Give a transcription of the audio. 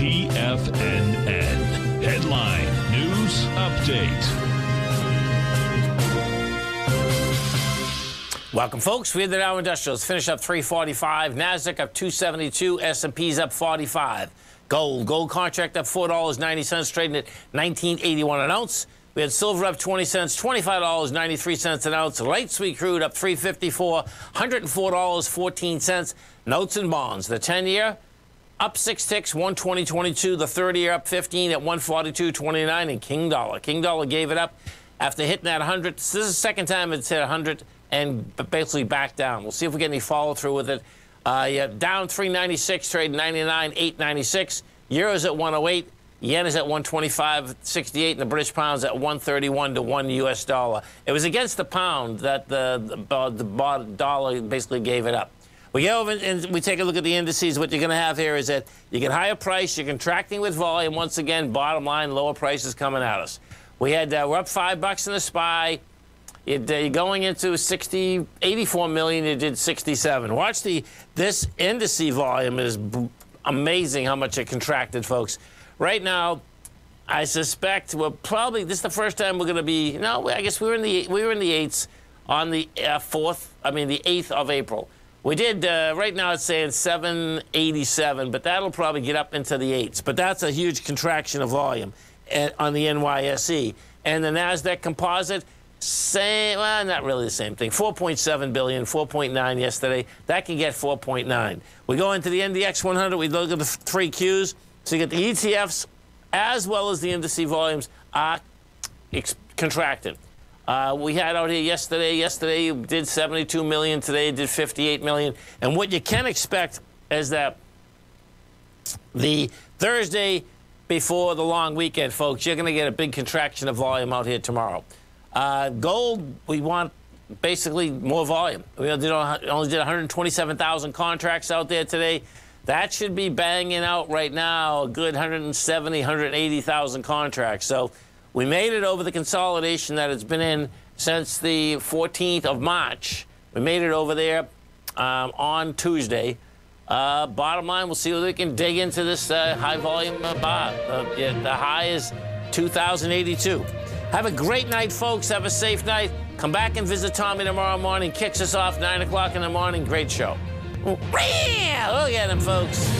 TFNN. Headline News Update. Welcome, folks. We had the Dow Industrials finish up 345, Nasdaq up 272, S&P's up 45. Gold, gold contract up four dollars ninety cents, trading at 19.81 an ounce. We had silver up 20 cents, $25.93 an ounce. Light sweet crude up 354, $104.14. Notes and bonds. The 10 year up six ticks, 120.22. The 30 year up 15 at 142.29. And King Dollar. King Dollar gave it up after hitting that 100. This is the second time it's hit 100 and basically back down. We'll see if we get any follow through with it. Uh, yeah, down 396, trade 99, 896. Euros at 108. Yen is at 125.68, and the British pound's at 131 to 1 U.S. dollar. It was against the pound that the, the, the dollar basically gave it up. We go over and we take a look at the indices. What you're going to have here is that you get higher price, you're contracting with volume. Once again, bottom line, lower prices coming at us. We had uh, we're up five bucks in the SPY. It, uh, going into 60, 84 million, you did 67. Watch the this indice volume is amazing how much it contracted, folks. Right now, I suspect we're probably this is the first time we're going to be. No, I guess we were in the we were in the eights on the uh, fourth. I mean the eighth of April. We did uh, right now. It's saying 787, but that'll probably get up into the eights. But that's a huge contraction of volume uh, on the NYSE and the Nasdaq Composite same, well, not really the same thing. 4.7 billion, 4.9 yesterday. That can get 4.9. We go into the NDX 100. We look at the three Qs. So you get the ETFs as well as the indice volumes are contracted. Uh, we had out here yesterday. Yesterday you did 72 million. Today did 58 million. And what you can expect is that the Thursday before the long weekend, folks, you're going to get a big contraction of volume out here tomorrow. Uh, gold, we want basically more volume. We only did 127,000 contracts out there today. That should be banging out right now a good 170, 180,000 contracts. So we made it over the consolidation that it's been in since the 14th of March. We made it over there um, on Tuesday. Uh, bottom line, we'll see if we can dig into this uh, high volume uh, bar. Yeah, the high is 2,082. Have a great night, folks. Have a safe night. Come back and visit Tommy tomorrow morning. Kicks us off 9 o'clock in the morning. Great show. Look at him, folks.